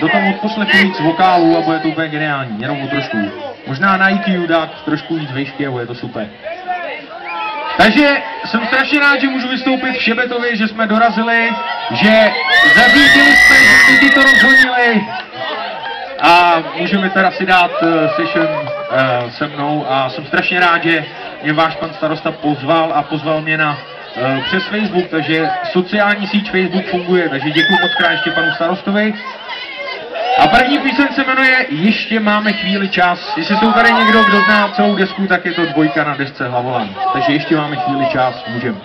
do toho odposlechnu víc vokálů a bude to úplně geniální, jenom o trošku. Možná na IQ dát trošku víc vejšky a bude to super. Takže jsem strašně rád, že můžu vystoupit v Šebetovi, že jsme dorazili, že zařídili jsme, že lidi to rozhodnili a můžeme teda si dát uh, session uh, se mnou a jsem strašně rád, že mě váš pan starosta pozval a pozval mě na uh, přes Facebook, takže sociální síť Facebook funguje, takže děkuji moc krát ještě panu starostovi. První píseň se jmenuje Ještě máme chvíli čas. Jestli jsou tady někdo, kdo zná celou desku, tak je to dvojka na desce Hlavolan. Takže ještě máme chvíli čas, můžeme.